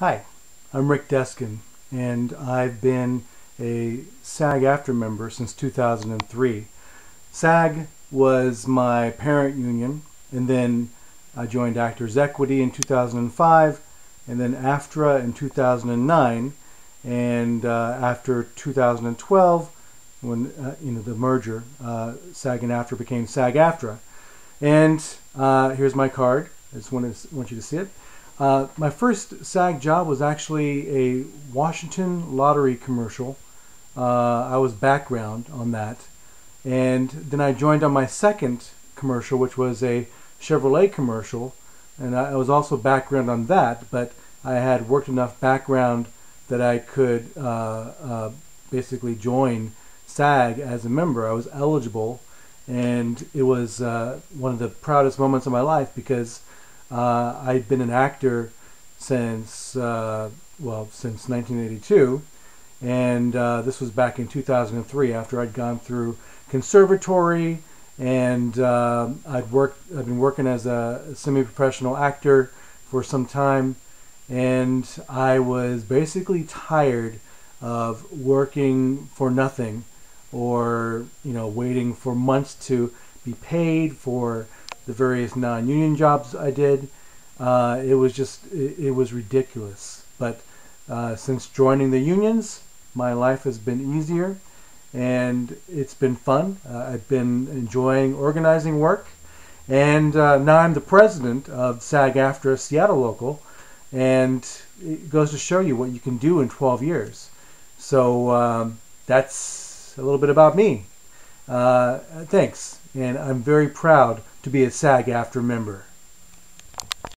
Hi, I'm Rik Deskin, and I've been a SAG AFTRA member since 2003. SAG was my parent union, and then I joined Actors Equity in 2005, and then AFTRA in 2009, and uh, after 2012, when uh, you know the merger, uh, SAG and AFTRA became SAG AFTRA. And uh, here's my card. I just want, to, want you to see it. Uh, my first SAG job was actually a Washington lottery commercial. Uh, I was background on that. And then I joined on my second commercial, which was a Chevrolet commercial. And I was also background on that, but I had worked enough background that I could uh, uh basically join SAG as a member. I was eligible, and it was uh, one of the proudest moments of my life because uh, I'd been an actor since uh, well since 1982, and uh, this was back in 2003 after I'd gone through conservatory and uh, I'd worked. I've been working as a semi-professional actor for some time, and I was basically tired of working for nothing or you know waiting for months to be paid for the various non-union jobs I did. Uh, it was just it, it was ridiculous. But uh, since joining the unions, my life has been easier, and it's been fun. Uh, I've been enjoying organizing work, and uh, now I'm the president of SAG-AFTRA Seattle Local, and it goes to show you what you can do in 12 years. So um, that's a little bit about me. Uh, thanks, and I'm very proud to be a SAG AFTRA member.